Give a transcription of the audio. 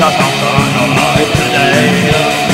Cause I'm gonna live today.